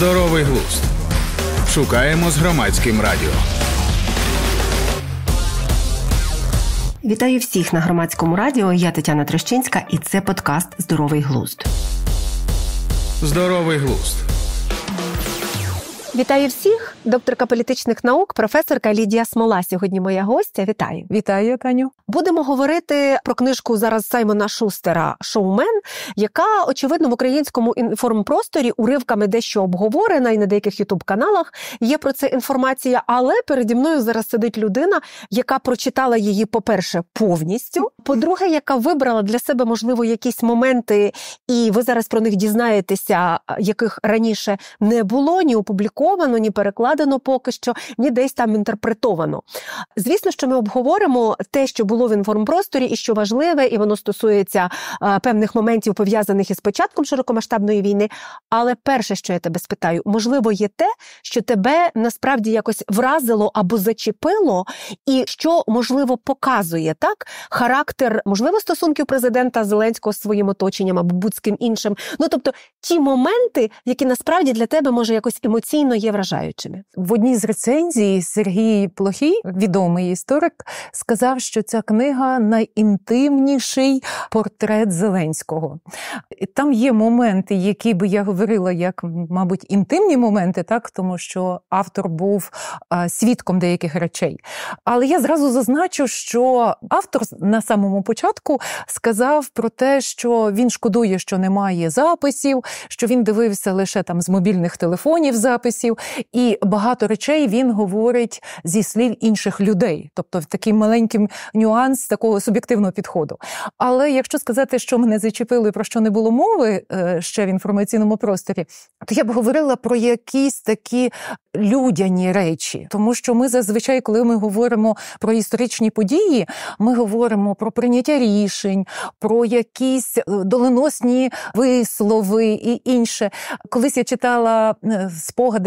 Здоровий глузд. Шукаємо з громадським радіо. Вітаю всіх на громадському радіо. Я Тетяна Трещинська, і це подкаст Здоровий глузд. Здоровий глузд. Вітаю всіх, докторка політичних наук, професорка Лідія Смола. Сьогодні моя гостя. Вітаю, вітаю, Таню. Будемо говорити про книжку зараз Саймона Шустера Шоумен, яка очевидно в українському інформпросторі уривками дещо обговорена і на деяких ютуб-каналах є про це інформація. Але переді мною зараз сидить людина, яка прочитала її, по-перше, повністю. По-друге, яка вибрала для себе можливо якісь моменти, і ви зараз про них дізнаєтеся, яких раніше не було ні опубліковано опубліковано, ні перекладено поки що, ні десь там інтерпретовано. Звісно, що ми обговоримо те, що було в інформпросторі, і що важливе, і воно стосується а, певних моментів, пов'язаних із початком широкомасштабної війни. Але перше, що я тебе спитаю, можливо, є те, що тебе насправді якось вразило або зачепило, і що можливо показує так характер, можливо, стосунків президента Зеленського з своїм оточенням або будь-ким іншим. Ну тобто ті моменти, які насправді для тебе може якось емоційно емоційно є вражаючими. В одній з рецензій Сергій Плохій, відомий історик, сказав, що ця книга найінтимніший портрет Зеленського. Там є моменти, які би я говорила, як, мабуть, інтимні моменти, так тому що автор був свідком деяких речей. Але я зразу зазначу, що автор на самому початку сказав про те, що він шкодує, що немає записів, що він дивився лише там з мобільних телефонів записів записів, і багато речей він говорить зі слів інших людей, тобто такий маленький нюанс такого суб'єктивного підходу. Але якщо сказати, що мене зачепили, про що не було мови е, ще в інформаційному просторі, то я б говорила про якісь такі людяні речі, тому що ми зазвичай, коли ми говоримо про історичні події, ми говоримо про прийняття рішень, про якісь е, доленосні вислови і інше. Колись я читала е,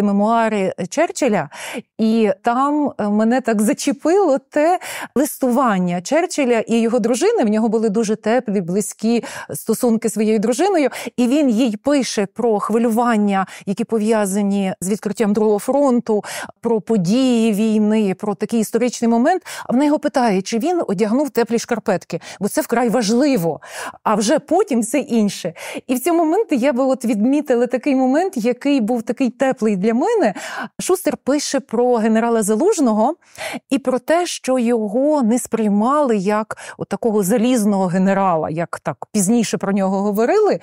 мемуари Черчилля, і там е, мене так зачепило те листування Черчилля і його дружини. В нього були дуже теплі, близькі стосунки з своєю дружиною, і він їй пише про хвилювання, які пов'язані з відкриттям другого фронту, про події війни, про такий історичний момент. А вона його питає, чи він одягнув теплі шкарпетки, бо це вкрай важливо. А вже потім все інше. І в цьому моменті я би от відмітила такий момент, який був такий теплий для мене. Шустер пише про генерала Залужного і про те, що його не сприймали як от такого залізного генерала, як так пізніше про нього говорили.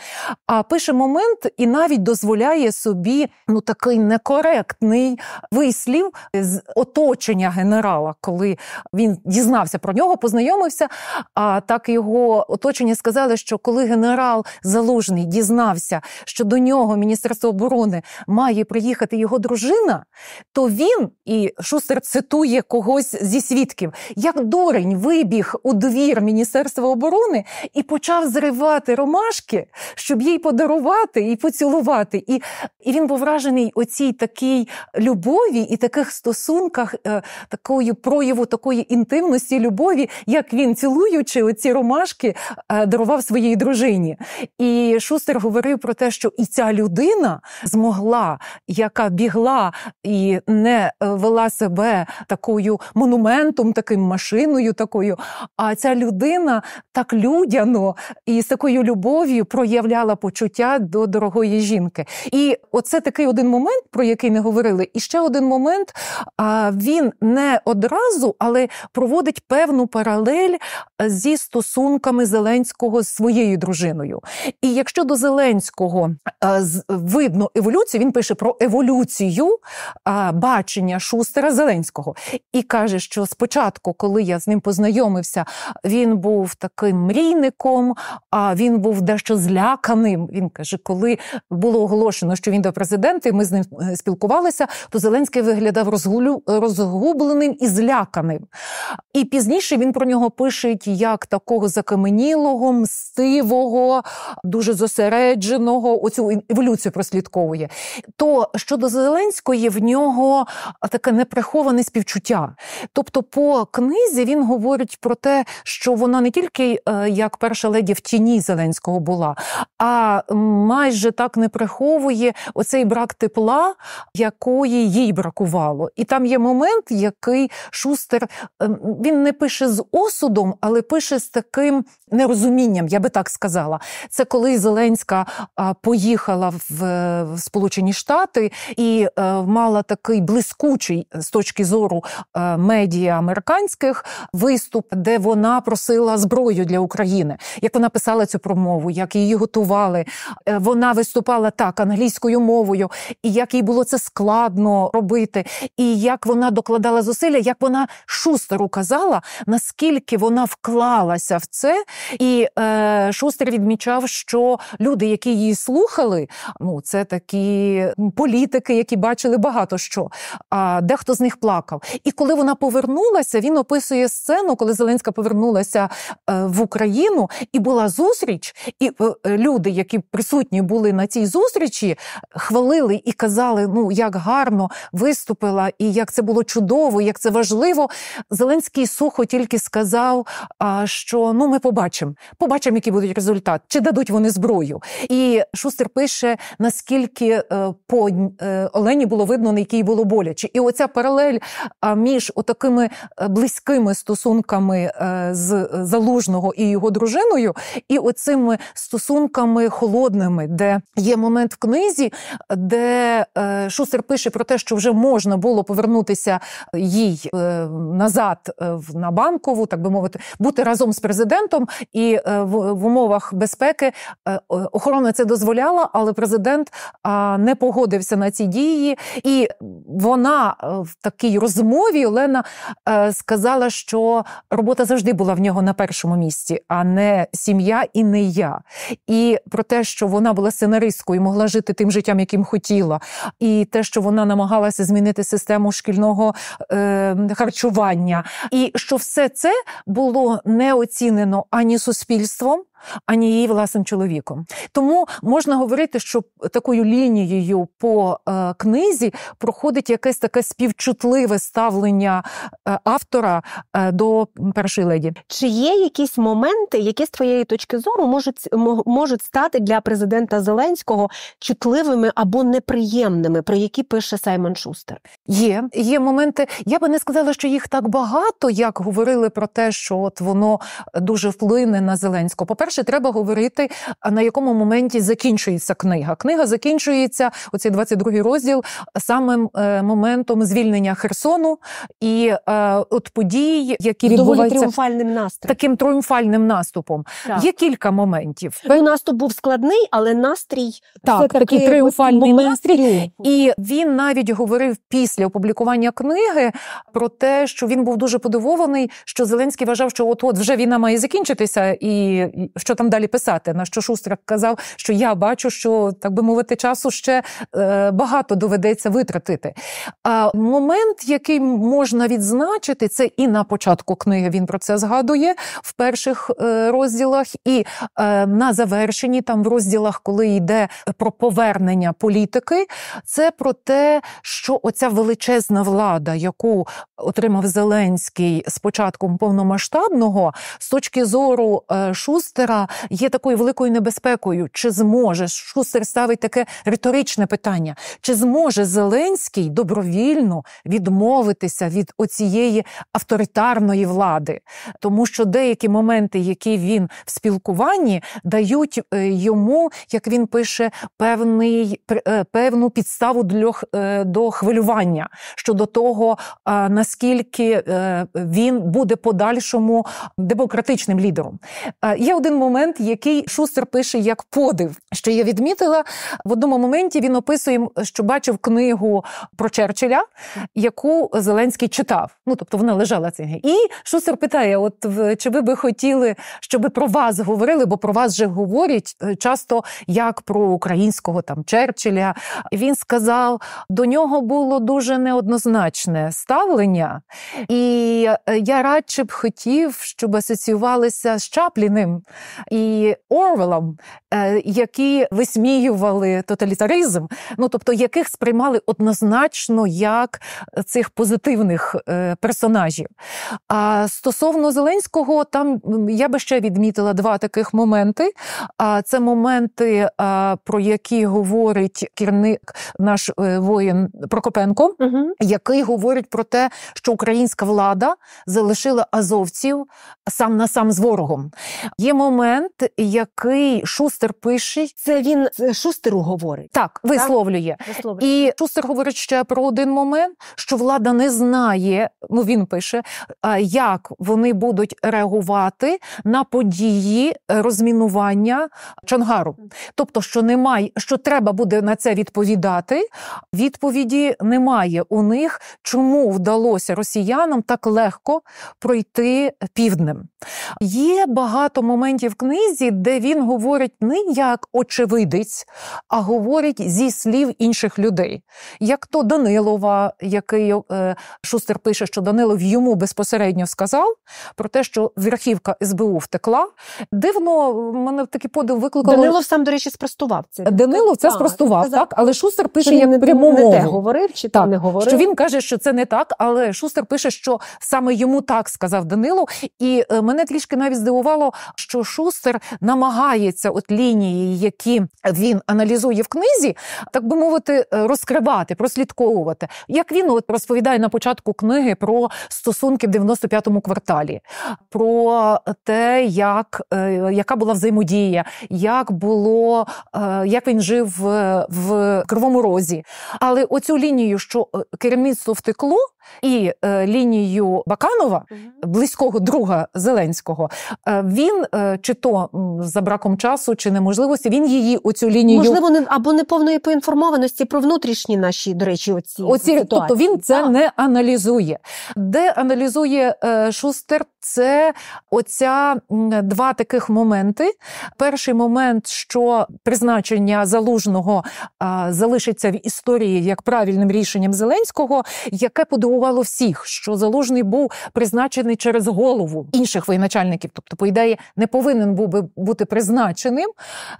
А пише момент і навіть дозволяє собі ну такий некоректний вислів з оточення генерала, коли він дізнався про нього, познайомився. А так його оточення сказали, що коли генерал Залужний дізнався, що до нього Міністерство оборони має приїхати його дружина, то він і Шустер цитує когось зі свідків, як дурень вибіг у двір Міністерства оборони і почав зривати ромашки, щоб їй подарувати і поцілувати. І і він був вражений оцій такій любові і таких стосунках, е, такою прояву такої інтимності, любові, як він, цілуючи оці ромашки, е, дарував своїй дружині. І Шустер говорив про те, що і ця людина змогла, яка бігла і не е, вела себе такою монументом, таким машиною, такою. А ця людина так людяно і з такою любов'ю проявляла почуття до дорогої жінки. І оце такий один момент, про який не говорили говорили. І ще один момент: він не одразу, але проводить певну паралель зі стосунками Зеленського з своєю дружиною. І якщо до Зеленського видно еволюцію, він пише про еволюцію бачення Шустера Зеленського і каже, що спочатку, коли я з ним познайомився, він був таким мрійником, а він був дещо зляканим. Він каже, коли було оголошено, що він до президента, ми з ним е, спілкувалися, то Зеленський виглядав розгулю, розгубленим і зляканим. І пізніше він про нього пише як такого закаменілого, мстивого, дуже зосередженого, оцю еволюцію прослідковує. То щодо Зеленської, в нього таке неприховане співчуття. Тобто, по книзі він говорить. про те, що вона не тільки е, як перша леді в тіні Зеленського була, а майже так не приховує оцей брак тепла, якої їй бракувало. І там є момент, який Шустер ем, він не пише з осудом, але пише з таким нерозумінням, я би так сказала. Це коли Зеленська поїхала в Сполучені Штати і е, мала такий блискучий з точки зору е, медіа американських виступ, де вона просила зброю для України. Як вона писала цю промову, як її готували. Е, вона виступала так англійською мовою, і як їй було це складно робити, і як вона докладала зусилля, як вона шустеру казала, наскільки вона вклалася в це, і е, Шустер відмічав, що люди, які її слухали, ну це такі політики, які бачили багато що. А дехто з них плакав. І коли вона повернулася, він описує сцену, коли Зеленська повернулася е, в Україну, і була зустріч, і е, люди, які присутні були на цій зустрічі, хвалили і казали, ну як гарно виступила, і як це було чудово, як це важливо. Зеленський сухо тільки сказав, що ну ми побачимо, побачимо, який буде результат, чи дадуть вони зброю. І Шустер пише, наскільки е, по Олені було видно, на якій було боляче. І оця паралель між отакими е, близькими стосунками е, з залужного і його дружиною, і оцими стосунками холодними, де є момент в книзі, де е, Шустер пише про те, що вже можна було повернутися їй назад на банкову, так би мовити, бути разом з президентом, і в умовах безпеки охорона це дозволяла, але президент не погодився на ці дії, і вона в такій розмові Олена сказала, що робота завжди була в нього на першому місці, а не сім'я і не я. І про те, що вона була сценаристкою, могла жити тим життям, яким хотіла, і те, що вона намагалася змінити систему шкільного е, харчування, і що все це було не оцінено ані суспільством ані її власним чоловіком. Тому можна говорити, що такою лінією по е, книзі проходить якесь таке співчутливе ставлення е, автора е, до першої леді. Чи є якісь моменти, які з твоєї точки зору можуть можуть стати для президента Зеленського чутливими або неприємними, про які пише Саймон Шустер? Є є моменти. Я би не сказала, що їх так багато, як говорили про те, що от воно дуже вплине на Зеленського. По перше, треба говорити, на якому моменті закінчується книга. Книга закінчується, оцей 22-й розділ, самим е, моментом звільнення Херсону і е, от подій, які відбуваються тріумфальним настроєм. таким тріумфальним наступом. Так. Є кілька моментів. Ну, наступ був складний, але настрій так, такий, такий тріумфальний настрій. І він навіть говорив після опублікування книги про те, що він був дуже подивований, що Зеленський вважав, що от от вже війна має закінчитися, і що там далі писати. На що Шустрак казав, що я бачу, що так би мовити, часу ще е, багато доведеться витратити. А момент, який можна відзначити, це і на початку книги він про це згадує в перших е, розділах, і е, на завершенні, там в розділах, коли йде про повернення політики, це про те, що оця величезна влада, яку отримав Зеленський з початком повномасштабного, з точки зору е, Шустера, є такою великою небезпекою. Чи зможе Шустер ставить таке риторичне питання? Чи зможе Зеленський добровільно відмовитися від оцієї авторитарної влади? Тому що деякі моменти, які він в спілкуванні, дають е, йому, як він пише, певний е, певну підставу для е, до хвилювання щодо того, наскільки він буде подальшому демократичним лідером. Є один момент який Шустер пише як подив. Що я відмітила в одному моменті. Він описує, що бачив книгу про Черчилля, яку Зеленський читав. Ну тобто вона лежала ця. І Шустер питає: От чи ви би хотіли, щоб про вас говорили? Бо про вас вже говорять е, часто як про українського там Черчилля. Він сказав, до нього було дуже неоднозначне ставлення, і е, я радше б хотів, щоб асоціювалися з Чапліним. І Орвелом, е, які висміювали тоталітаризм, ну тобто яких сприймали однозначно як цих позитивних е, персонажів. А стосовно Зеленського, там я би ще відмітила два таких моменти. А це моменти, про які говорить керівник наш е, воїн Прокопенко, угу. який говорить про те, що українська влада залишила азовців сам на сам з ворогом. Є момент, який Шустер пише. Це він Шустеру говорить. Так, висловлює. Так? І Шустер говорить ще про один момент, що влада не знає, ну він пише, як вони будуть реагувати на події розмінування Чангару. Тобто, що немає, що треба буде на це відповідати. Відповіді немає у них, чому вдалося росіянам так легко пройти півднем. Є багато моментів в книзі, де він говорить не як очевидець, а говорить зі слів інших людей, як то Данилова, який е, Шустер пише, що Данилов йому безпосередньо сказав про те, що верхівка СБУ втекла. Дивно, мене такий подив викликало. Данилов сам, до речі, спростував це. Данилов це а, спростував, сказав, так, але Шустер пише як не, пряму не те говорив, чи так, не говорив. Що він каже, що це не так, але Шустер пише, що саме йому так сказав Данилов. І е, мене трішки навіть здивувало, що Шустер намагається от лінії, які він аналізує в книзі, так би мовити, е, розкривати, прослідковувати. Як він от розповідає на початку книги про стосунки в 95-му кварталі, про те, як, е, яка була взаємодія, як було, як він жив в Кривому Розі. Але оцю лінію, що керівництво втекло, і е, лінію Баканова, близького друга Зеленського, е, він е, чи то за браком часу, чи неможливості, він її оцю лінію можливо не або неповної поінформованості про внутрішні наші, до речі, оці, оці ситуації. тобто він це так. не аналізує. Де аналізує е, Шустер, це оця два таких моменти. Перший момент, що призначення залужного е, залишиться в історії як правильним рішенням Зеленського, яке подивувало всіх, що залужний був призначений через голову інших воєначальників, тобто, по ідеї, не повинен був би бути призначеним,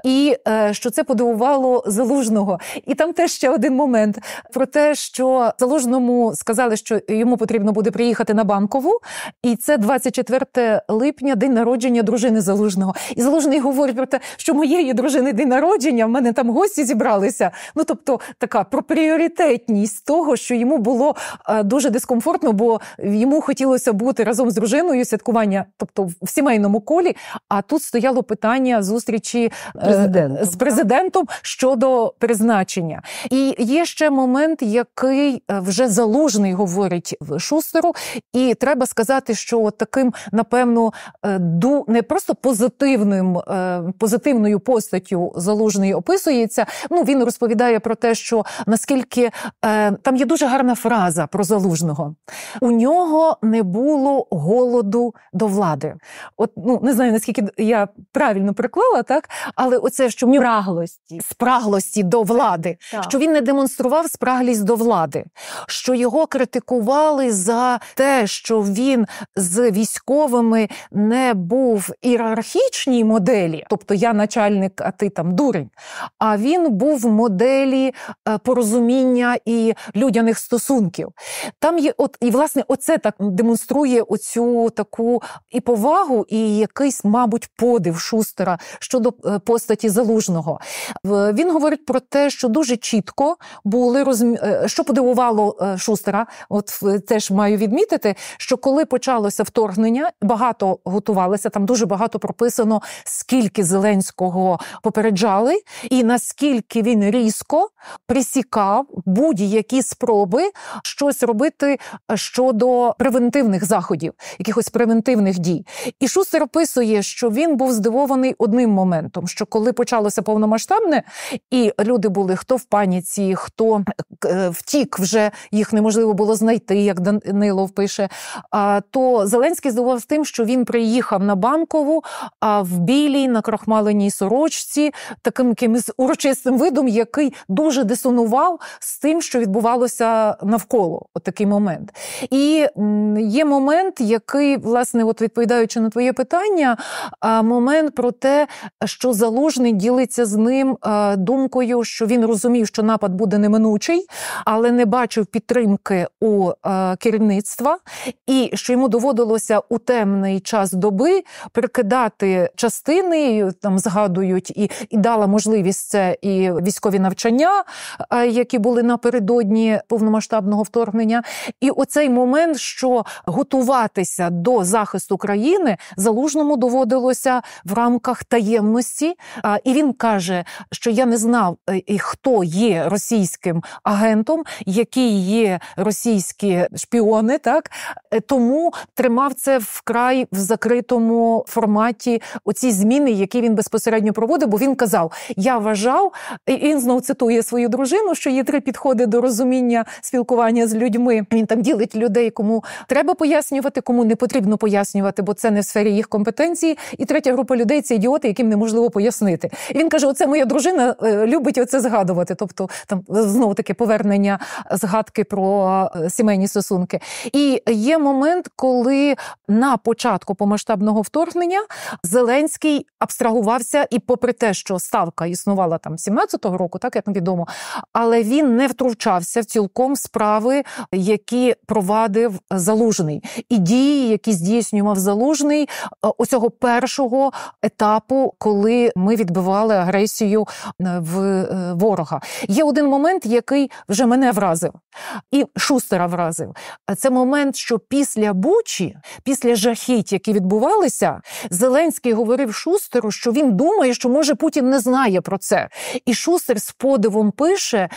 і е, що це подивувало залужного. І там теж ще один момент про те, що залужному сказали, що йому потрібно буде приїхати на банкову, і це 24 липня, день народження дружини залужного. І залужний говорить про те, що моєї дружини день народження, в мене там гості зібралися. Ну тобто, така про пріоритетність того, що йому було е, дуже дискомфортно, бо йому хотілося бути разом з дружиною святкування, тобто в сімейному колі. А тут стояло питання зустрічі е, президентом, з президентом щодо призначення. І є ще момент, який е, вже залужний говорить в Шустеру, і треба сказати, що таким, напевно, е, не просто позитивним, позитивною постаттю залужний описується. Ну він розповідає про те, що наскільки там є дуже гарна фраза про. Залужного. У нього не було голоду до влади. От ну не знаю наскільки я правильно приклала, так але оце що спраглості спраглості до влади, так. що він не демонстрував спраглість до влади, що його критикували за те, що він з військовими не був ієрархічній моделі, тобто я начальник, а ти там дурень. А він був в моделі е, порозуміння і людяних стосунків. Там є, от і власне, оце так демонструє оцю таку і повагу, і якийсь, мабуть, подив Шустера щодо е, постаті залужного. Він говорить про те, що дуже чітко були розмі... Е, що подивувало е, Шустера. От теж маю відмітити, що коли почалося вторгнення, багато готувалися. Там дуже багато прописано, скільки Зеленського попереджали, і наскільки він різко присікав будь-які спроби щось робити щодо превентивних заходів, якихось превентивних дій. І Шустер описує, що він був здивований одним моментом: що коли почалося повномасштабне, і люди були хто в паніці, хто е, втік, вже їх неможливо було знайти, як Данилов пише. То Зеленський здивувався тим, що він приїхав на банкову а в білій на крохмаленій сорочці, таким якимось урочистим видом, який дуже дисонував з тим, що відбувалося навколо. От такий момент. І є момент, який, власне, от відповідаючи на твоє питання, момент про те, що залужний ділиться з ним думкою, що він розумів, що напад буде неминучий, але не бачив підтримки у керівництва, і що йому доводилося у темний час доби прикидати частини, там згадують, і, і дала можливість це і військові навчання, які були напередодні повномасштабного вторгнення. І оцей момент, що готуватися до захисту країни залужному доводилося в рамках таємності. І він каже, що я не знав, е, хто є російським агентом, які є російські шпіони, так е, тому тримав це вкрай в закритому форматі. Оці зміни, які він безпосередньо проводив, бо він казав: Я вважав, і він знову цитує свою дружину, що є три підходи до розуміння спілкування з людьми. Він там ділить людей, кому треба пояснювати, кому не потрібно пояснювати, бо це не в сфері їх компетенції. І третя група людей це ідіоти, яким неможливо пояснити. І він каже: Оце моя дружина е, любить оце згадувати. Тобто, там знову таки повернення згадки про е, сімейні стосунки. І є момент, коли на початку помасштабного вторгнення Зеленський абстрагувався, і, попри те, що ставка існувала там 17-го року, так як відомо, але він не втручався в цілком справи, які провадив залужний, і дії, які здійснював залужний е, оцього першого етапу, коли ми відбивали агресію е, в е, ворога. Є один момент, який вже мене вразив, і Шустера вразив. Це момент, що після Бучі, після жахіть, які відбувалися, Зеленський говорив Шустеру, що він думає, що може Путін не знає про це. І Шустер з подивом пише,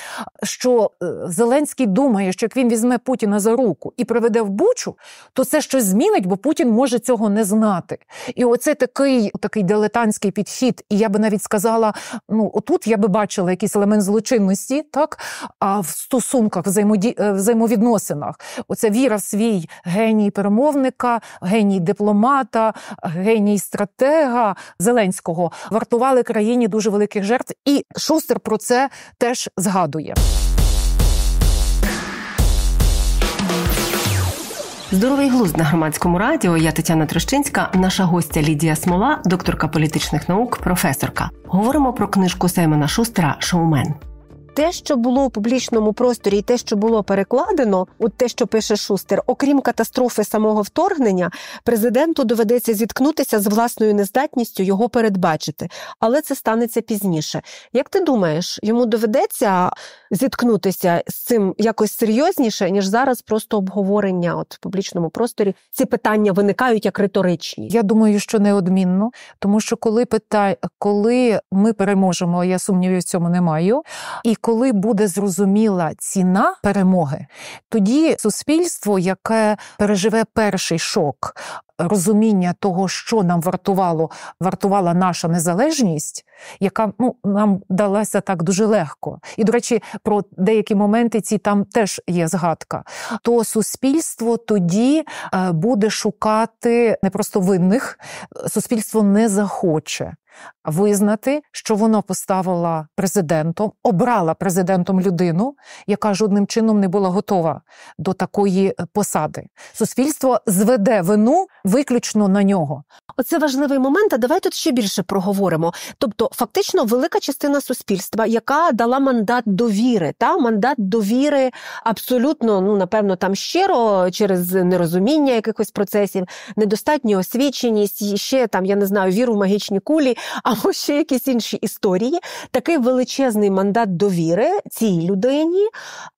що Зеленський думає, що як він візьме Путіна за руку і приведе в Бучу, то це щось змінить, бо Путін може цього не знати. І оце такий такий дилетантський підхід. І я би навіть сказала: ну отут я би бачила якийсь елемент злочинності, так а в стосунках взаємоді... Е, взаємовідносинах. Оця віра в свій геній перемовника, геній дипломата, геній стратега Зеленського вартували країні дуже великих жертв. І Шустер про це теж згадує. Здоровий глузд на громадському радіо. Я Тетяна Трощинська, наша гостя Лідія Смола, докторка політичних наук, професорка. Говоримо про книжку Саймона Шустера Шоумен те, що було у публічному просторі, і те, що було перекладено, от те, що пише Шустер, окрім катастрофи самого вторгнення, президенту доведеться зіткнутися з власною нездатністю його передбачити, але це станеться пізніше. Як ти думаєш, йому доведеться зіткнутися з цим якось серйозніше, ніж зараз просто обговорення от в публічному просторі? Ці питання виникають як риторичні? Я думаю, що неодмінно, тому що коли питай, коли ми переможемо, я сумнівів в цьому не маю. і коли буде зрозуміла ціна перемоги, тоді суспільство, яке переживе перший шок. Розуміння того, що нам вартувало, вартувала наша незалежність, яка ну нам далася так дуже легко. І, до речі, про деякі моменти ці там теж є згадка. То суспільство тоді е, буде шукати не просто винних, суспільство не захоче визнати, що вона поставила президентом, обрала президентом людину, яка жодним чином не була готова до такої е, посади. Суспільство зведе вину виключно на нього. Оце важливий момент. А давай тут ще більше проговоримо. Тобто, фактично, велика частина суспільства, яка дала мандат довіри, та мандат довіри абсолютно, ну напевно, там щиро через нерозуміння якихось процесів, недостатню освіченість, ще там я не знаю, віру в магічні кулі або ще якісь інші історії, такий величезний мандат довіри цій людині,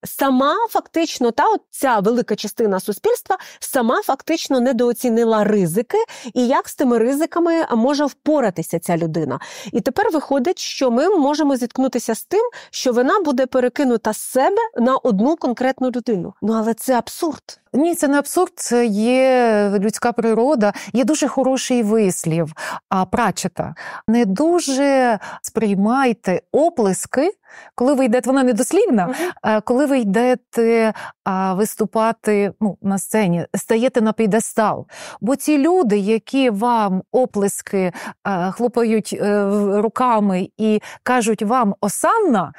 сама фактично, та от ця велика частина суспільства сама фактично недооцінила ризики і як з тими ризиками може впоратися ця людина. І тепер виходить, що ми можемо зіткнутися з тим, що вона буде перекинута з себе на одну конкретну людину. Ну але це абсурд. Ні, це не абсурд, це є людська природа. Є дуже хороший вислів. А прачета не дуже сприймайте оплески, коли ви йдете, вона недослівна, uh-huh. коли ви йдете виступати ну, на сцені, стаєте на підестал. Бо ці люди, які вам оплески хлопають е, руками і кажуть вам осанна,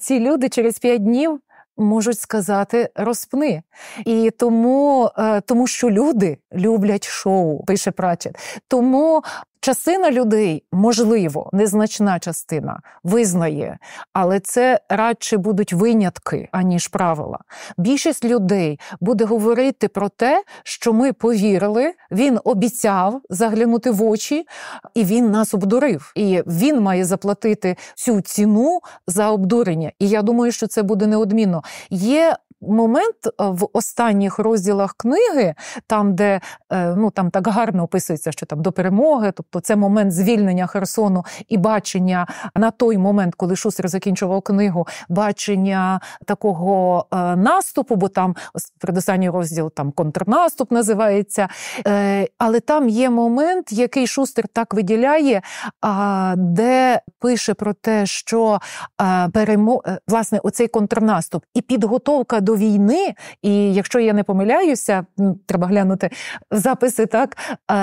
ці люди через п'ять днів можуть сказати розпни. І тому, е, тому що люди люблять шоу, пише Прачет. Тому частина людей, можливо, незначна частина визнає, але це радше будуть винятки, аніж правила. Більшість людей буде говорити про те, що ми повірили, він обіцяв заглянути в очі, і він нас обдурив. І він має заплатити цю ціну за обдурення. І я думаю, що це буде неодмінно. Є момент е, в останніх розділах книги, там, де е, ну там так гарно описується, що там до перемоги, тобто це момент звільнення Херсону і бачення на той момент, коли Шустер закінчував книгу, бачення такого е, наступу, бо там передостанній розділ там контрнаступ називається. Але там є момент, який Шустер так виділяє, де пише про те, що перемо... власне оцей контрнаступ і підготовка до до війни, і якщо я не помиляюся, треба глянути записи, так е,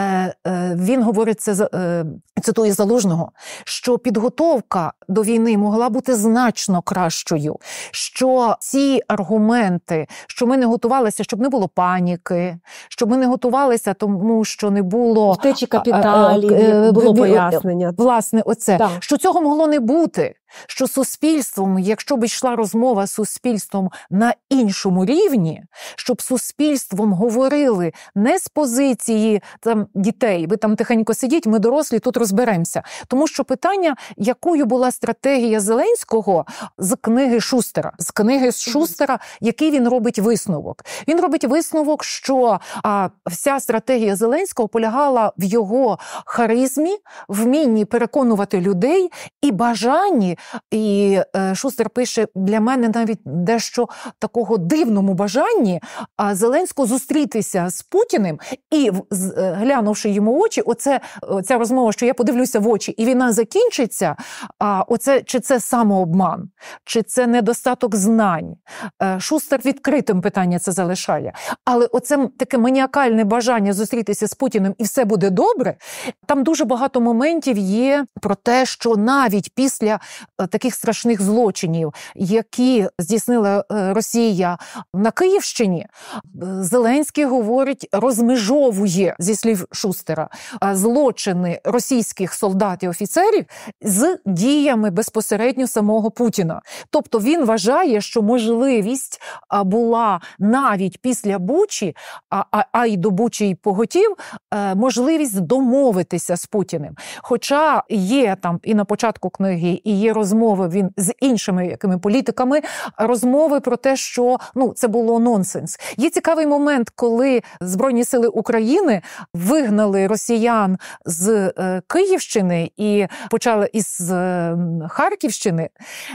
е, він говорить це е, цитує залужного, що підготовка до війни могла бути значно кращою. Що ці аргументи, що ми не готувалися, щоб не було паніки, щоб ми не готувалися, тому що не було втечі капіталів, було пояснення. Власне, оце так. що цього могло не бути що суспільством, якщо б йшла розмова з суспільством на іншому рівні, щоб суспільством говорили не з позиції там дітей, ви там тихенько сидіть, ми дорослі, тут розберемося. Тому що питання, якою була стратегія Зеленського з книги Шустера, з книги Шустера, який він робить висновок. Він робить висновок, що а, вся стратегія Зеленського полягала в його харизмі, вмінні переконувати людей і бажанні і е, Шустер пише для мене навіть дещо такого дивному бажанні Зеленського зустрітися з Путіним і, е, глянувши йому очі, оце ця розмова, що я подивлюся в очі, і війна закінчиться. А оце чи це самообман, чи це недостаток знань? Е, Шустер відкритим питання це залишає. Але оце таке маніакальне бажання зустрітися з Путіним і все буде добре. Там дуже багато моментів є про те, що навіть після таких страшних злочинів, які здійснила е, Росія на Київщині, Зеленський говорить, розмежовує зі слів Шустера злочини російських солдатів офіцерів з діями безпосередньо самого Путіна. Тобто він вважає, що можливість була навіть після Бучі, а, а, а й до Бучі й поготів, е, можливість домовитися з Путіним. Хоча є там і на початку книги, і є розмови він з іншими якими політиками, розмови про те, що ну це було нонсенс. Є цікавий момент, коли Збройні сили України вигнали росіян з е, Київщини і почали із е, Харківщини.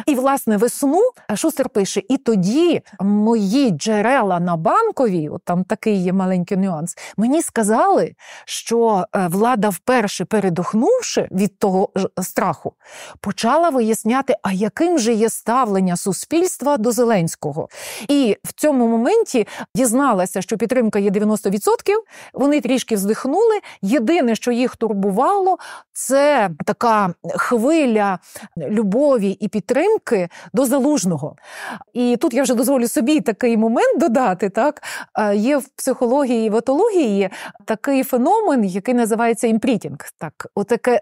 І, власне, весну Шустер пише: і тоді мої джерела на банковій, от там такий є маленький нюанс, мені сказали, що е, влада вперше передохнувши від того страху, почала виясняти виясняти, а яким же є ставлення суспільства до Зеленського. І в цьому моменті дізналася, що підтримка є 90%, Вони трішки вздихнули. Єдине, що їх турбувало, це така хвиля любові і підтримки до залужного. І тут я вже дозволю собі такий момент додати. Так є в психології і в етології такий феномен, який називається імпринтинг. Так, отаке,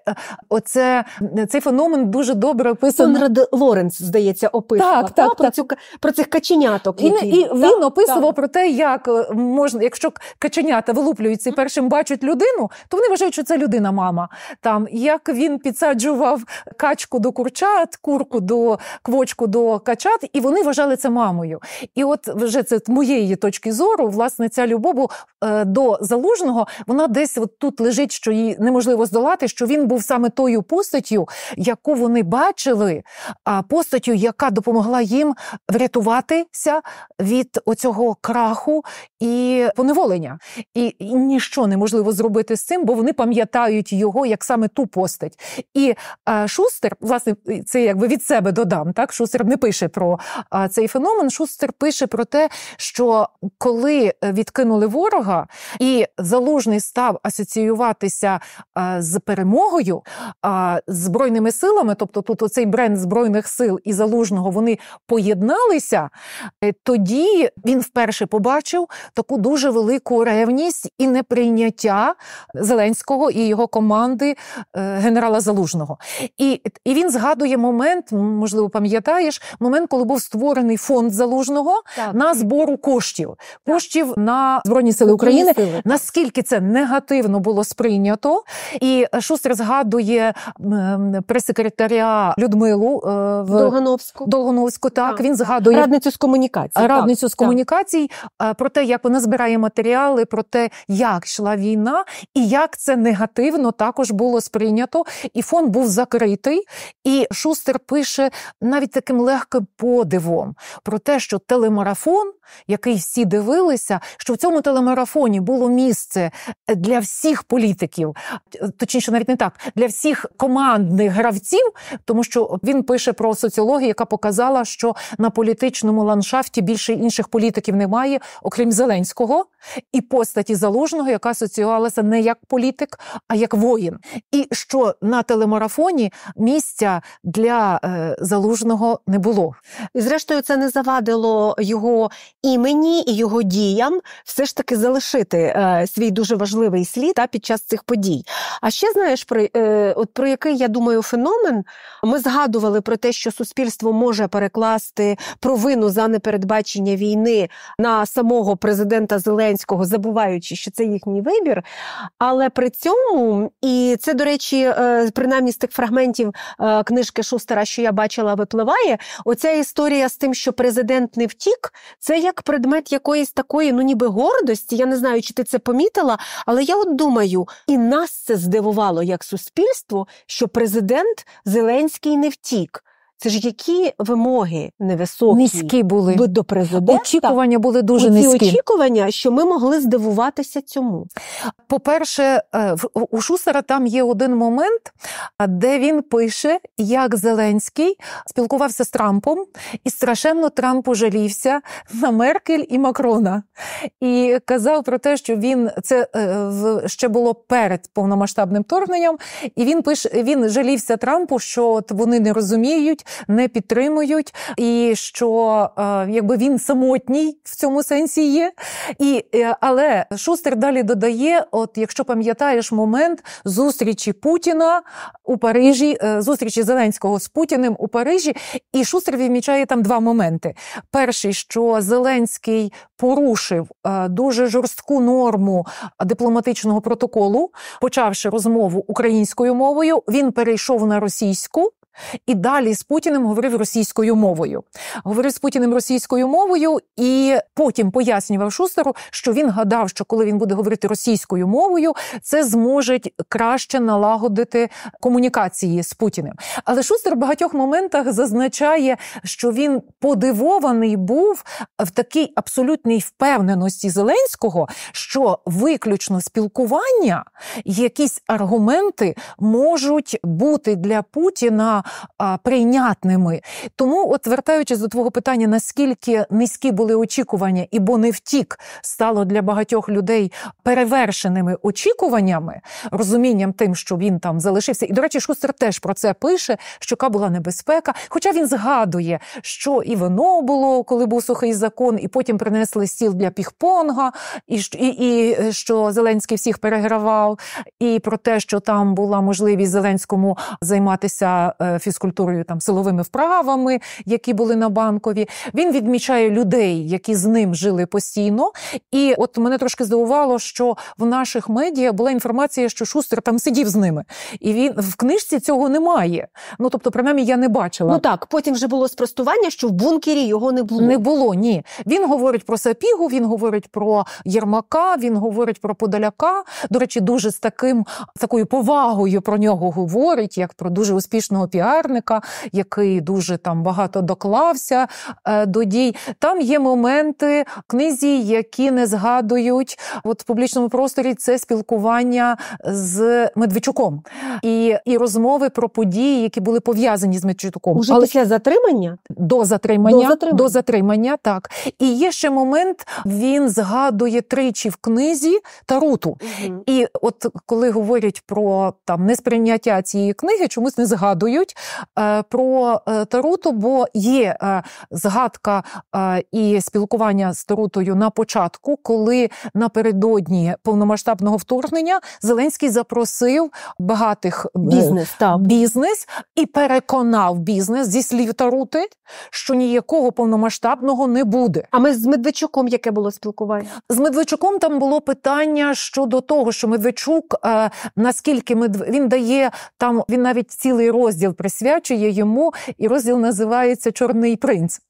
оце цей феномен дуже добре описано. Конрад Лоренц, здається, описував так, так, про, так. Цю, про цих каченяток. Які... І, і так, він описував так. про те, як е, можна, якщо каченята вилуплюються і першим бачать людину, то вони вважають, що це людина, мама. Там як він підсаджував качку до курчат, курку до квочку до качат, і вони вважали це мамою. І от вже це моєї точки зору, власне, ця любов е, до залужного, вона десь от тут лежить, що її неможливо здолати, що він був саме тою постаттю, яку вони бачили були постаттю, яка допомогла їм врятуватися від оцього краху і поневолення. І, і ніщо неможливо зробити з цим, бо вони пам'ятають його як саме ту постать. І а, Шустер, власне, це якби від себе додам. Так, Шустер не пише про а, цей феномен. Шустер пише про те, що коли відкинули ворога, і залужний став асоціюватися а, з перемогою а, збройними силами, тобто тут оцей бренд збройних сил і залужного вони поєдналися, е, тоді він вперше побачив таку дуже велику ревність і неприйняття Зеленського і його команди е, генерала Залужного. І і він згадує момент, можливо, пам'ятаєш, момент, коли був створений фонд залужного так. на збору коштів, коштів на збройні сили України. Сили. Наскільки це негативно було сприйнято, і Шустер згадує прес-секретаря Людмилу е, в Долгановську. Долгановську. Так, так він згадує радницю з комунікацій. Радницю так, з комунікацій про те, як вона збирає матеріали, про те, як йшла війна, і як це негативно також було сприйнято. І фонд був закритий. І Шустер пише навіть таким легким подивом про те, що телемарафон, який всі дивилися, що в цьому телемарафоні було місце для всіх політиків, точніше, навіть не так, для всіх командних гравців, тому що він пише про соціологію, яка показала, що на політичному ландшафті більше інших політиків немає, окрім Зеленського і постаті залужного, яка асоціювалася не як політик, а як воїн. І що на телемарафоні місця для е, залужного не було. І зрештою, це не завадило його імені і його діям все ж таки залишити е, свій дуже важливий слід та, під час цих подій. А ще знаєш, про, е, от про який я думаю феномен ми згадували про те, що суспільство може перекласти провину за непередбачення війни на самого президента Зеленського, забуваючи, що це їхній вибір. Але при цьому, і це, до речі, е, принаймні з тих фрагментів е, книжки Шустера, що я бачила, випливає. Оця історія з тим, що президент не втік, це як предмет якоїсь такої, ну ніби гордості. Я не знаю, чи ти це помітила, але я от думаю, і нас це здивувало як суспільство, що президент Зеленський не втік. Це ж які вимоги невисокі низькі були до президента. Очікування були дуже Оці низькі. очікування, що ми могли здивуватися цьому. По-перше, е, у Шусера там є один момент, де він пише, як Зеленський спілкувався з Трампом, і страшенно Трамп ожалівся на Меркель і Макрона. І казав про те, що він це е, ще було перед повномасштабним вторгненням, і він пише: він жалівся Трампу, що вони не розуміють не підтримують, і що е, якби він самотній в цьому сенсі є. І, е, Але Шустер далі додає: от якщо пам'ятаєш момент зустрічі Путіна у Парижі, е, зустрічі Зеленського з Путіним у Парижі, і Шустер відмічає там два моменти: перший, що Зеленський порушив дуже жорстку норму дипломатичного протоколу, почавши розмову українською мовою, він перейшов на російську і далі з Путіним говорив російською мовою. Говорив з Путіним російською мовою, і потім пояснював Шустеру, що він гадав, що коли він буде говорити російською мовою, це зможе краще налагодити комунікації з Путіним. Але Шустер в багатьох моментах зазначає, що він подивований був в такій абсолютній впевненості Зеленського, що виключно спілкування, якісь аргументи можуть бути для Путіна прийнятними. Тому, от вертаючись до твого питання, наскільки низькі були очікування, і бо не втік стало для багатьох людей перевершеними очікуваннями, розумінням тим, що він там залишився. І, до речі, Шустер теж про це пише, що яка була небезпека. Хоча він згадує, що і вино було, коли був сухий закон, і потім принесли стіл для піхпонга, і, і, і що Зеленський всіх перегравав, і про те, що там була можливість Зеленському займатися е, фізкультурою, там силовими вправами, які були на банкові. Він відмічає людей, які з ним жили постійно. І от мене трошки здивувало, що в наших медіа була інформація, що Шустер там сидів з ними, і він в книжці цього немає. Ну тобто, принаймні, я не бачила. Ну так, потім вже було спростування, що в бункері його не було. Не було ні. Він говорить про Сапігу, він говорить про Єрмака, він говорить про Подоляка. До речі, дуже з таким такою повагою про нього говорить, як про дуже успішного піарника піарника, який дуже там багато доклався е, до дій. Там є моменти в книзі, які не згадують от в публічному просторі це спілкування з Медведчуком і і розмови про події, які були пов'язані з Медведчуком. Уже Але після затримання до затримання до затримання. до затримання, так і є ще момент. Він згадує тричі в книзі Таруту. Угу. І от коли говорять про там несприйняття цієї книги, чомусь не згадують кажуть про Таруту, бо є згадка і спілкування з Тарутою на початку, коли напередодні повномасштабного вторгнення Зеленський запросив багатих бізнес, так. бізнес і переконав бізнес зі слів Тарути, що ніякого повномасштабного не буде. А ми з Медведчуком яке було спілкування? З Медведчуком там було питання щодо того, що Медведчук е, наскільки Медв... він дає там, він навіть цілий розділ присвячує йому, і розділ називається Чорний принц.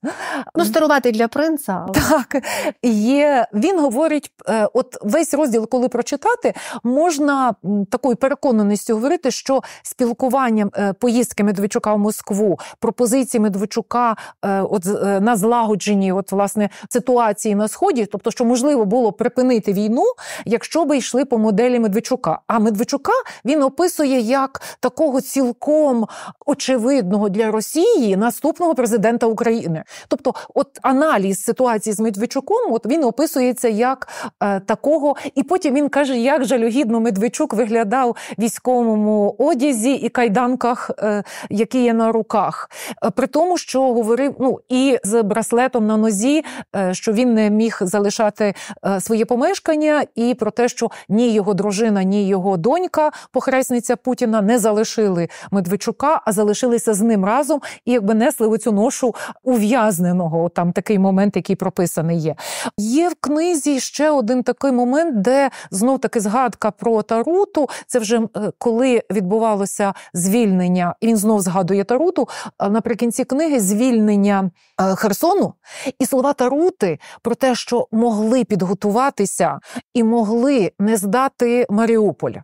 Ну, старувати для принца. Так є. Він говорить: е, от весь розділ, коли прочитати, можна такою переконаністю говорити, що спілкуванням е, поїздки Медведчука в Москву, пропозиції Медведчука е, от на злагодженні, от власне ситуації на сході, тобто, що можливо було припинити війну, якщо би йшли по моделі Медведчука. А Медведчука він описує як такого цілком очевидного для Росії наступного президента України. Тобто, от аналіз ситуації з Медведчуком, от він описується як е, такого, і потім він каже, як жалюгідно Медведчук виглядав військовому одязі і кайданках, е, які є на руках. Е, при тому, що говорив ну і з браслетом на нозі, е, що він не міг залишати е, своє помешкання, і про те, що ні його дружина, ні його донька, похресниця Путіна, не залишили Медведчука, а залишилися з ним разом і якби несли оцю ношу ув'язненого. Там такий момент, який прописаний є. Є в книзі ще один такий момент, де знов таки згадка про Таруту. Це вже е, коли відбувалося звільнення, і він знов згадує Таруту наприкінці книги звільнення е, Херсону і слова Тарути про те, що могли підготуватися і могли не здати Маріуполь,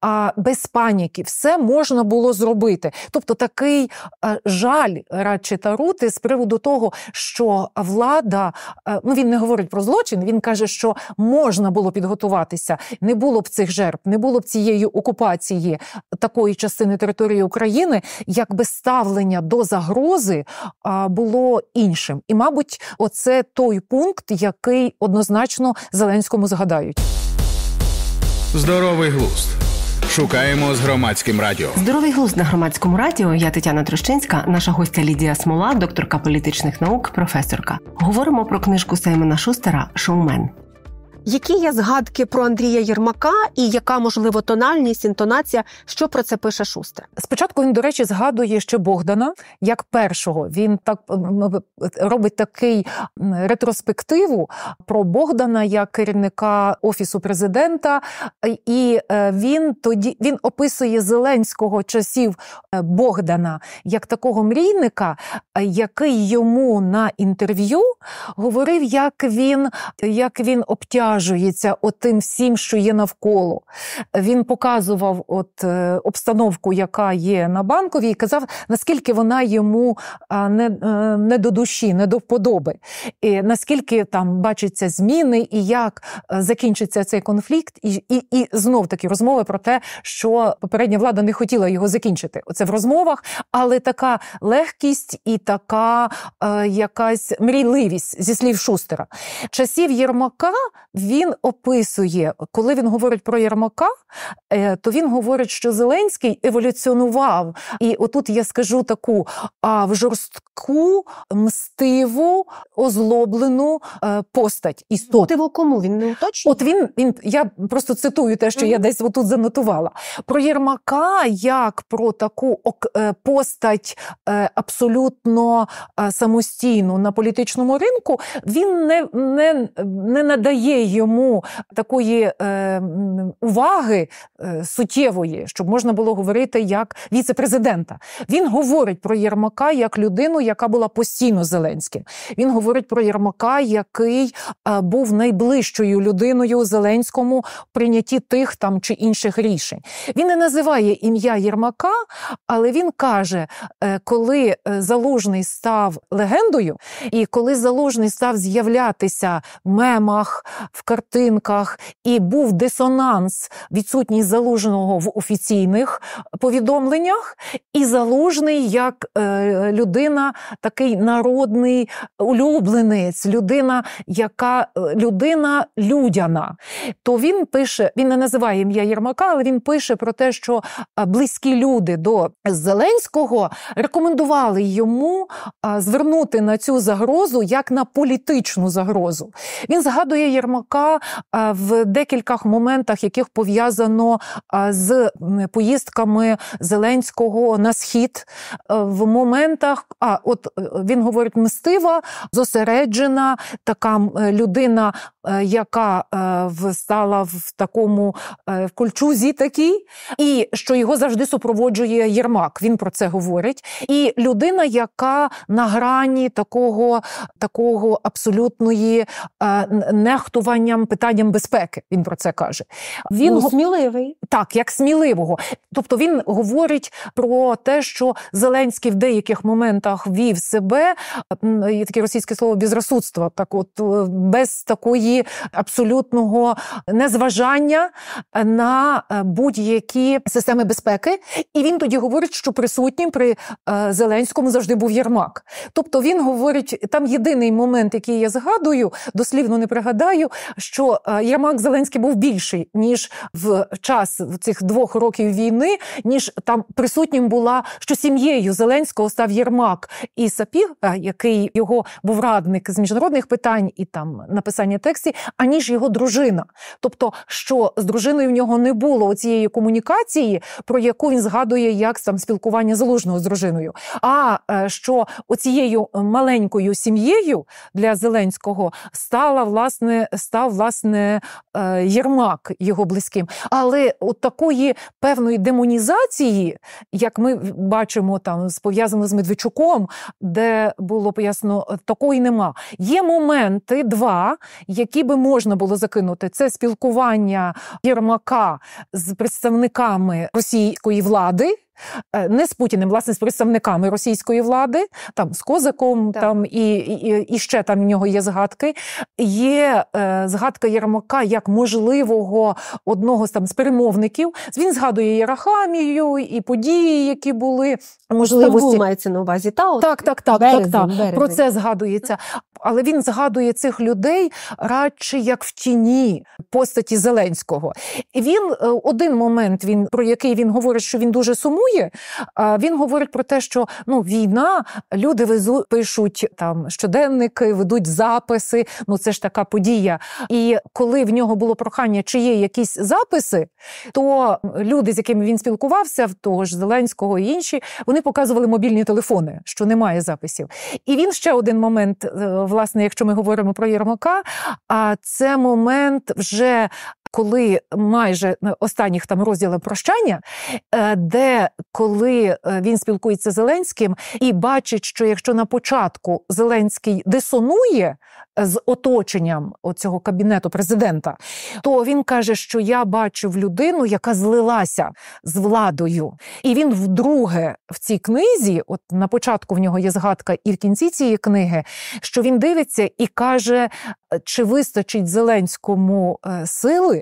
а без паніки все можна було зробити. Тобто такий е, жаль радше Тарути з приводу того, що влада ну він не говорить про злочин. Він каже, що можна було підготуватися, не було б цих жертв, не було б цієї окупації такої частини території України, якби ставлення до загрози було іншим. І, мабуть, оце той пункт, який однозначно Зеленському згадають. Здоровий глузд. Шукаємо з громадським радіо. Здоровий глузд на громадському радіо. Я Тетяна Трощинська, наша гостя Лідія Смола, докторка політичних наук, професорка. Говоримо про книжку Саймона Шустера Шоумен. Які є згадки про Андрія Єрмака і яка можливо тональність, інтонація? Що про це пише Шустер? Спочатку він, до речі, згадує ще Богдана як першого. Він так робить такий ретроспективу про Богдана як керівника офісу президента, і е, він тоді він описує Зеленського часів е, Богдана як такого мрійника, який йому на інтерв'ю говорив, як він як він обтяг обтяжується отим всім, що є навколо. Він показував от е, обстановку, яка є на банковій, і казав, наскільки вона йому не е, не до душі, не до вподоби, і наскільки там бачаться зміни, і як е, закінчиться цей конфлікт, і і, і знов таки розмови про те, що попередня влада не хотіла його закінчити. Оце в розмовах, але така легкість і така е, якась мрійливість зі слів Шустера. Часів Єрмака він описує, коли він говорить про Єрмака, е, то він говорить, що Зеленський еволюціонував. І отут я скажу таку а в жорстку, мстиву, озлоблену е, постать істоту. Мстиву кому він не уточнює? От він він я просто цитую те, що mm-hmm. я десь отут занотувала. Про Єрмака як про таку е, постать абсолютно самостійну на політичному ринку, він не, не, не надає йому такої е, уваги е, суттєвої, щоб можна було говорити як віце-президента. Він говорить про Єрмака як людину, яка була постійно Зеленським. Він говорить про Єрмака, який е, був найближчою людиною Зеленському в прийнятті тих там чи інших рішень. Він не називає ім'я Єрмака, але він каже, е, коли е, Залужний став легендою, і коли Залужний став з'являтися в мемах, в в картинках, і був дисонанс, відсутність залужного в офіційних повідомленнях, і залужний як е, людина, такий народний улюбленець, людина, яка людина людяна. То він пише, він не називає ім'я Єрмака, але він пише про те, що близькі люди до Зеленського рекомендували йому звернути на цю загрозу як на політичну загрозу. Він згадує Єрмака в декількох моментах, яких пов'язано з поїздками Зеленського на схід. В моментах, а от е, він говорить, мстива, зосереджена, така людина, е, яка е, стала в такому в кольчузі такій, і що його завжди супроводжує Єрмак. Він про це говорить. І людина, яка на грані такого такого абсолютної е, нехтуванням питанням безпеки. Він про це каже. Він ну, сміливий. Так, як сміливого. Тобто він говорить про те, що Зеленський в деяких моментах вів себе, є таке російське слово безрозсудство, так от е, без такої абсолютного незважання на е, будь-які системи безпеки. І він тоді говорить, що присутнім при Зеленському завжди був Єрмак. Тобто він говорить, там єдиний момент, який я згадую, дослівно не пригадаю, що Єрмак Зеленський був більший ніж в час цих двох років війни, ніж там присутнім була, що сім'єю Зеленського став Єрмак і Сапіг, який його був радник з міжнародних питань і там написання текстів, аніж його дружина. Тобто, що з дружиною в нього не було цієї комунікації, про яку він згадує як там спілкування залужного з дружиною. А е, що оцією маленькою сім'єю для Зеленського стала власне став власне е, Єрмак його близьким. Але от такої певної демонізації, як ми бачимо там пов'язано з Медведчуком, де було пояснено, такої нема. Є моменти два, які би можна було закинути. Це спілкування Єрмака з представниками російської влади. Е, не з Путіним, власне, з представниками російської влади, там з Козаком, так. там і, і і, ще там в нього є згадки. Є е, згадка Єрмака як можливого одного з там з перемовників. Він згадує Єрахамію і події, які були можливості. Стамбул мається на увазі. Та, от Так, так, так, березень, так, так. Березень. про це згадується. Але він згадує цих людей радше як в тіні постаті Зеленського. І він е, один момент, він про який він говорить, що він дуже сумує. Він говорить про те, що ну війна, люди везуть, пишуть там щоденники, ведуть записи. Ну це ж така подія. І коли в нього було прохання, чи є якісь записи, то люди, з якими він спілкувався, в того ж Зеленського і інші, вони показували мобільні телефони, що немає записів. І він ще один момент, е, власне, якщо ми говоримо про Єрмака, а це момент вже коли майже останніх там розділів прощання, е, де коли е, він спілкується з Зеленським і бачить, що якщо на початку Зеленський дисонує з оточенням цього кабінету президента, то він каже, що я бачив людину, яка злилася з владою. І він вдруге в цій книзі, от на початку в нього є згадка, і в кінці цієї книги, що він дивиться і каже, чи вистачить Зеленському е, сили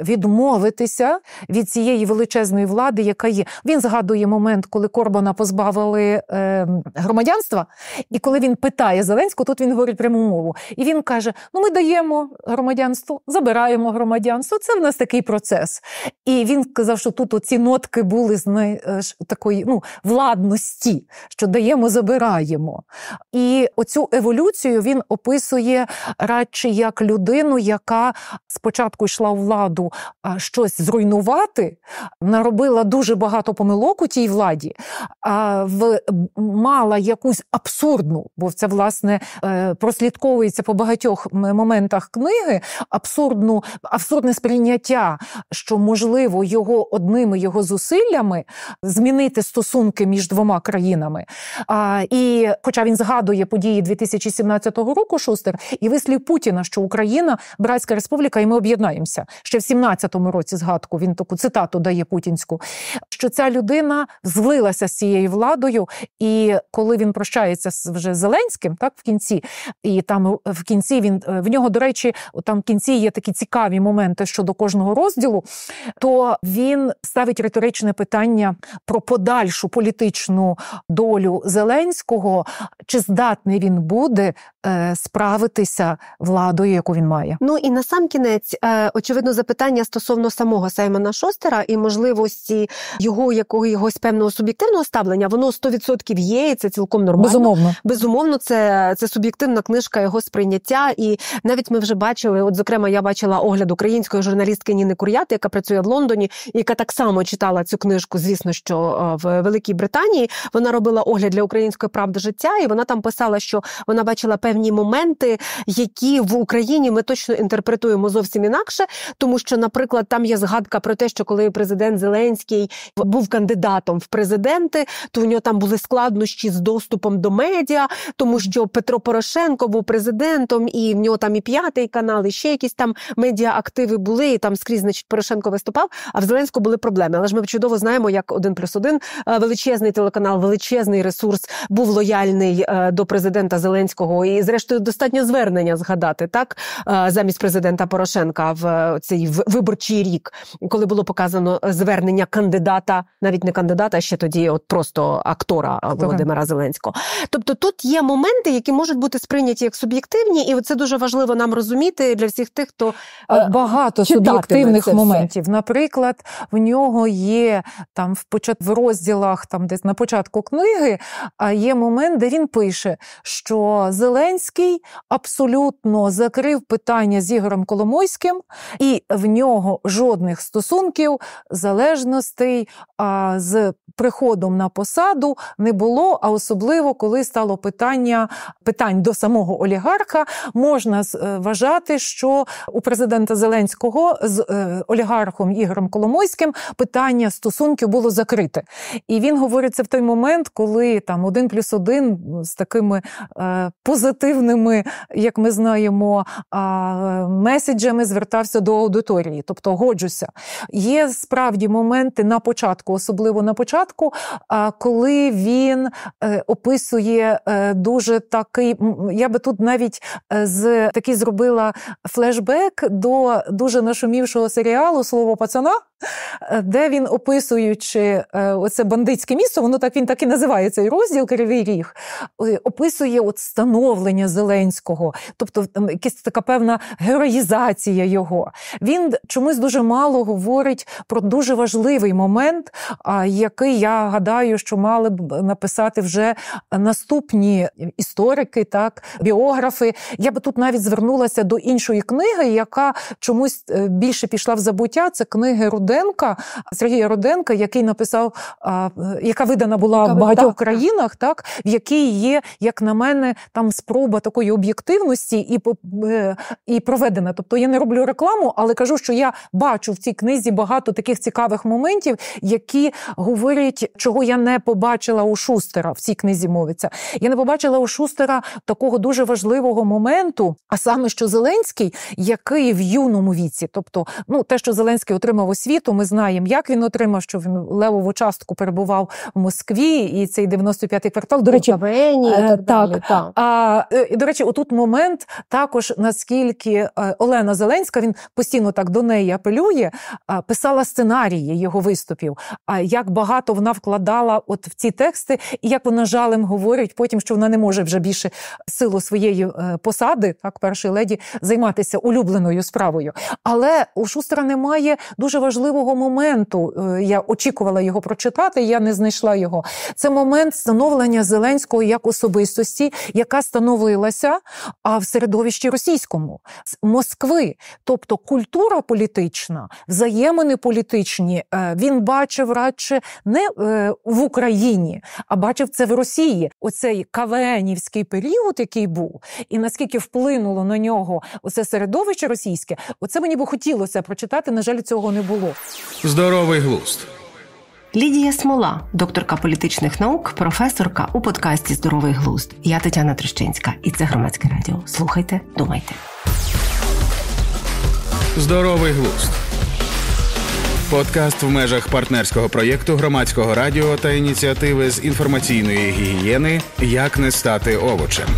відмовитися від цієї величезної влади, яка є. Він згадує момент, коли Корбана позбавили е, громадянства, і коли він питає Зеленського, тут він говорить пряму мову. І він каже: Ну, ми даємо громадянство, забираємо громадянство. Це в нас такий процес. І він сказав, що тут оці нотки були з е, такої ну, владності, що даємо, забираємо. І оцю еволюцію він описує радше як людину, яка спочатку йшла у владу щось зруйнувати, наробила дуже багато помилок у тій владі, а в мала якусь абсурдну, бо це власне е, прослідковується по багатьох моментах книги. Абсурдну, абсурдне сприйняття, що можливо його одними його зусиллями змінити стосунки між двома країнами. А, І, хоча він згадує події 2017 року, Шустер, і вислів Путіна, що Україна братська республіка, і ми об'єднаємося ще в 17-му році згадку. Він таку цитату дає путінську. Що ця людина злилася з цією владою, і коли він прощається з вже Зеленським, так в кінці, і там в кінці він в нього, до речі, там в кінці є такі цікаві моменти щодо кожного розділу, то він ставить риторичне питання про подальшу політичну долю Зеленського, чи здатний він буде е, справитися владою, яку він має. Ну і на сам кінець, е, очевидно, запитання стосовно самого Саймона Шостера і можливості його якогось певного суб'єктивного ставлення, воно 100% є, і це цілком нормально. Безумовно, безумовно, це це суб'єктивна книжка його сприйняття. І навіть ми вже бачили, от зокрема, я бачила огляд української журналістки Ніни Кур'яти, яка працює в Лондоні, яка так само читала цю книжку, звісно, що е, в Великій Британії вона робила огляд для української правди життя, і вона там писала, що вона бачила певні моменти, які в Україні ми точно інтерпретуємо зовсім інакше, тому що, наприклад, там є згадка про те, що коли президент Зеленський був кандидатом в президенти, то у нього там були складнощі з доступом до медіа, тому що Петро Порошенко був президентом, і в нього там і п'ятий канал, і ще якісь там медіа-активи були, і там скрізь значить, Порошенко виступав. А в Зеленського були проблеми. Але ж ми чудово знаємо, як один плюс один е, величезний телеканал, величезний ресурс був лояльний е, до президента Зеленського. І, зрештою, достатньо звернення згадати так е, замість президента Порошенка в цей виборчий рік, коли було показано звернення кандидата, навіть не кандидата, а ще тоді, от просто актора Володимира Зеленського. Тобто тут є моменти, які можуть бути сприйняті як суб'єктивні, і це дуже важливо нам розуміти для всіх тих, хто багато суб'єктивних моментів. Наприклад, в нього є там в почат в розділах, там десь на початку книги, а є момент, де він пише, що Зеленський абсолютно закрив питання з Ігорем Коломойським, і в нього жодних стосунків, залежностей а, з приходом на посаду не було. А особливо коли стало питання питань до самого олігарха, можна е, вважати, що у президента Зеленського з е, олігархом Ігорем Коломойським питання стосунків було закрите. І він говорить це в той момент, коли там один плюс один з такими е, позитивними, як ми знаємо, меседжами звертався до аудиторії. Тобто, годжуся. Є справді моменти на початку, особливо на початку, коли він е, описує е, дуже такий, я би тут навіть е, з такий зробила флешбек до дуже нашумівшого серіалу Слово пацана. Де він, описуючи оце бандитське місто, воно так він так і називає цей розділ Кривий Ріг, описує от становлення Зеленського, тобто там якась така певна героїзація його. Він чомусь дуже мало говорить про дуже важливий момент, який я гадаю, що мали б написати вже наступні історики, так, біографи. Я би тут навіть звернулася до іншої книги, яка чомусь більше пішла в забуття. Це книги Руденка, Сергія Руденка, який написав, яка видана була в багатьох країнах, так в якій є, як на мене, там спроба такої об'єктивності і е, і проведена. Тобто я не роблю рекламу, але кажу, що я бачу в цій книзі багато таких цікавих моментів, які говорять, чого я не побачила у Шустера в цій книзі мовиться. Я не побачила у Шустера такого дуже важливого моменту, а саме що Зеленський, який в юному віці, тобто, ну те, що Зеленський отримав освіту. Ми знаємо, як він отримав, що він левову частку перебував в Москві, і цей 95-й квартал. До речі, Кавені, е, так, так. так. А, е, До речі, отут момент також наскільки е, Олена Зеленська він постійно так до неї апелює, писала сценарії його виступів. А як багато вона вкладала от в ці тексти, і як вона жалем говорить потім, що вона не може вже більше силу своєї посади, так першої леді, займатися улюбленою справою. Але у Шустера немає дуже важливого моменту. Е, я очікувала його прочитати, я не знайшла його. Це момент становлення Зеленського як особистості, яка становилася в середовищі російському Москви. Тобто культура політична, взаємини політичні е, він бачив радше не е, в Україні, а бачив це в Росії. Оцей кавенівський період, який був, і наскільки вплинуло на нього оце середовище російське, оце мені би хотілося прочитати. На жаль, цього не було. Здоровий глузд. Лідія Смола, докторка політичних наук, професорка у подкасті Здоровий глузд. Я Тетяна Трещинська, і це громадське радіо. Слухайте, думайте. Здоровий глузд. Подкаст в межах партнерського проєкту громадського радіо та ініціативи з інформаційної гігієни Як не стати овочем.